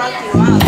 rock you up.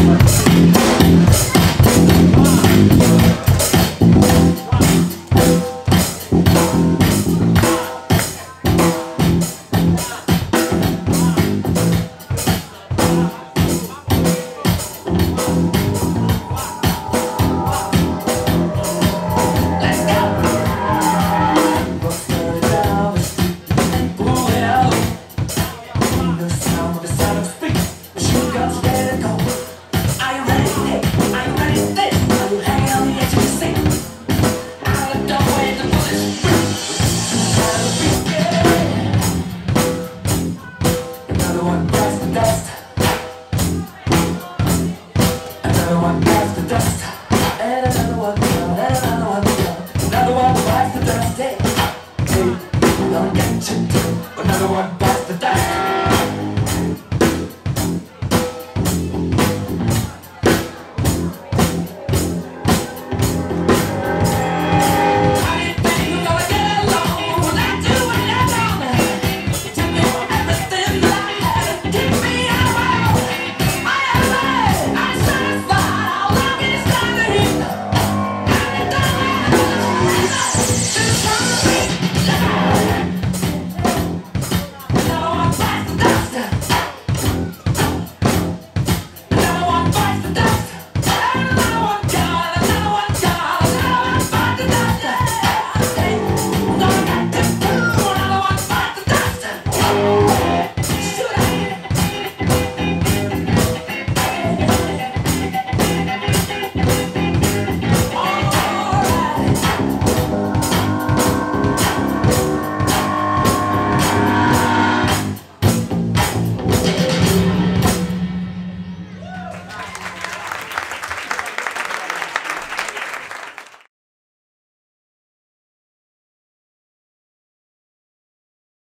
Another one, another one, another one bites the dust.